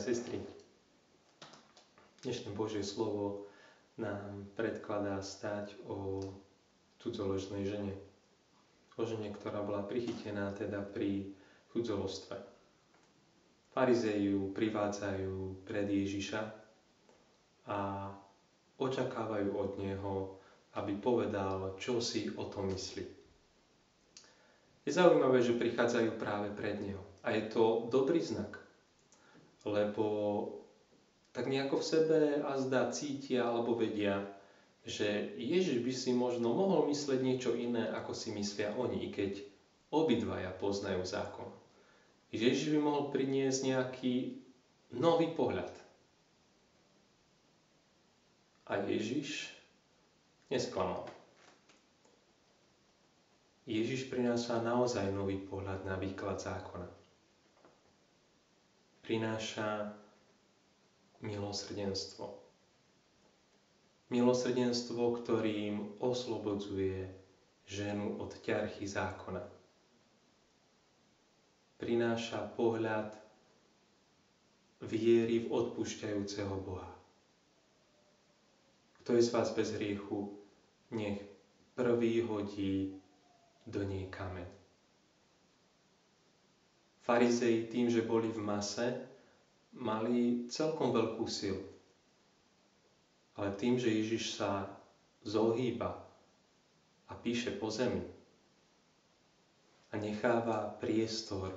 sestry, dnešné Božie slovo nám predkladá stať o cudzoložnej žene. O žene, ktorá bola prichytená teda pri cudzolostve. Farizei ju privádzajú pred Ježiša a očakávajú od neho, aby povedal, čo si o tom myslí. Je zaujímavé, že prichádzajú práve pred neho. A je to dobrý znak lebo tak nejako v sebe a zdá cítia alebo vedia, že Ježiš by si možno mohol mysleť niečo iné, ako si myslia oni, keď obidvaja poznajú zákon. Ježiš by mohol priniesť nejaký nový pohľad. A Ježiš nesklamal. Ježiš prináša naozaj nový pohľad na výklad zákona prináša milosrdenstvo. Milosrdenstvo, ktorým oslobodzuje ženu od ťarchy zákona. Prináša pohľad viery v odpúšťajúceho Boha. Kto je z vás bez hriechu, nech prvý hodí do nej kameň. Farizei tým, že boli v mase, mali celkom veľkú silu. Ale tým, že Ježiš sa zohýba a píše po zemi a necháva priestor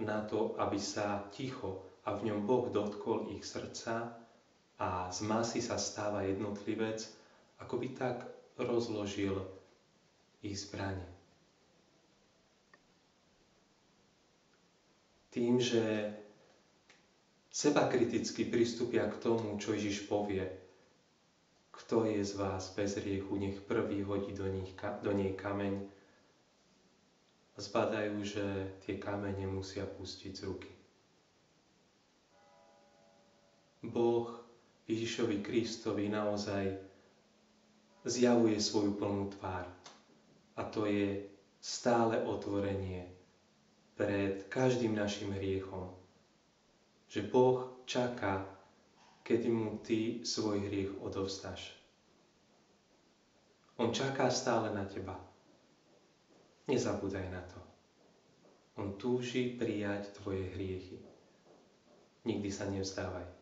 na to, aby sa ticho a v ňom Boh dotkol ich srdca a z masy sa stáva jednotlivec, ako by tak rozložil ich zbranie. Tým, že seba kriticky pristúpia k tomu, čo Ježiš povie. Kto je z vás bez riechu, nech prvý hodí do, nich, do nej kameň. Zbadajú, že tie kamene musia pustiť z ruky. Boh Ježišovi Kristovi naozaj zjavuje svoju plnú tvár. A to je stále otvorenie pred každým našim hriechom. Že Boh čaká, kedy mu ty svoj hriech odovzdáš. On čaká stále na teba. Nezabúdaj na to. On túži prijať tvoje hriechy. Nikdy sa nevzdávaj.